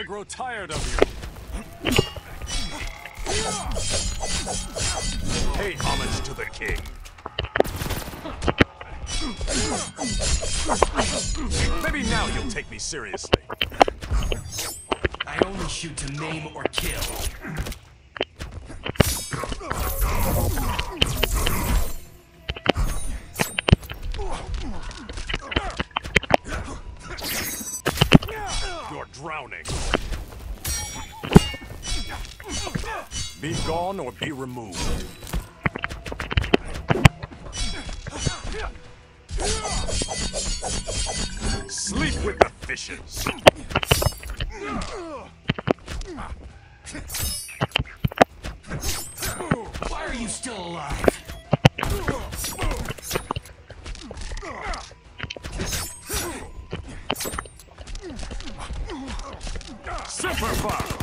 I grow tired of you. Pay homage to the king. Maybe now you'll take me seriously. I only shoot to maim or kill. Drowning. Be gone or be removed. Sleep with the fishes. Why are you still alive? Super Bug!